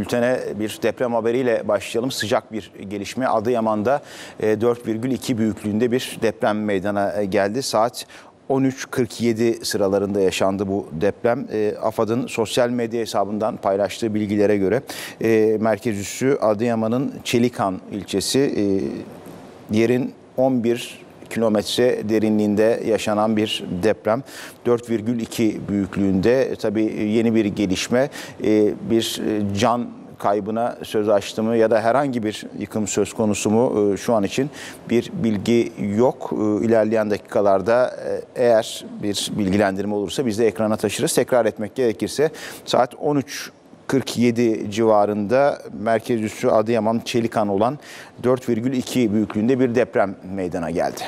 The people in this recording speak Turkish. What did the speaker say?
bültene bir deprem haberiyle başlayalım. Sıcak bir gelişme. Adıyaman'da e, 4,2 büyüklüğünde bir deprem meydana e, geldi. Saat 13.47 sıralarında yaşandı bu deprem. E, AFAD'ın sosyal medya hesabından paylaştığı bilgilere göre e, merkez üssü Adıyaman'ın Çelikan ilçesi e, yerin 11 kilometre derinliğinde yaşanan bir deprem. 4,2 büyüklüğünde E, tabii yeni bir gelişme. E, bir e, can kaybına söz açtı mı ya da herhangi bir yıkım söz konusu mu e, şu an için bir bilgi yok. E, İlerleyen dakikalarda e, eğer bir bilgilendirme olursa biz de ekrana taşırız. Tekrar etmek gerekirse saat 13 47 civarında merkez üssü Adıyaman Çelikan olan 4,2 büyüklüğünde bir deprem meydana geldi.